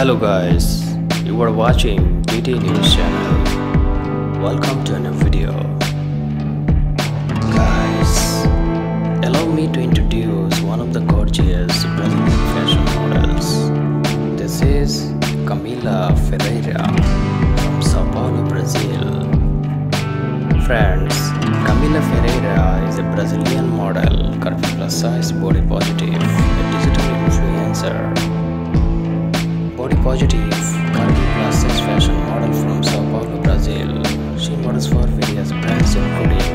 Hello guys, you are watching DT News channel. Welcome to a new video. Guys, allow me to introduce one of the gorgeous Brazilian fashion models. This is Camila Ferreira from Sao Paulo, Brazil. Friends, Camila Ferreira is a Brazilian model, curvy plus size, body positive, a digital influencer. Body positive, curvy plus size fashion model from Sao Paulo, Brazil. She models for various brands including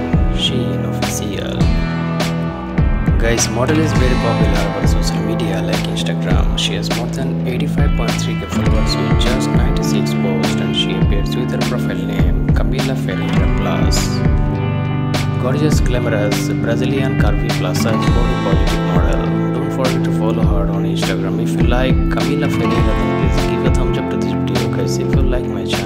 Shein Official. Guys, model is very popular over social media like Instagram. She has more than 85.3k followers with just 96 posts and she appears with her profile name Camila Ferreira Plus. Gorgeous, glamorous, Brazilian curvy plus size body positive model. Don't forget to follow her on Instagram. If you like Camila Ferreira, then please give a thumbs up to this video guys. If you like my channel.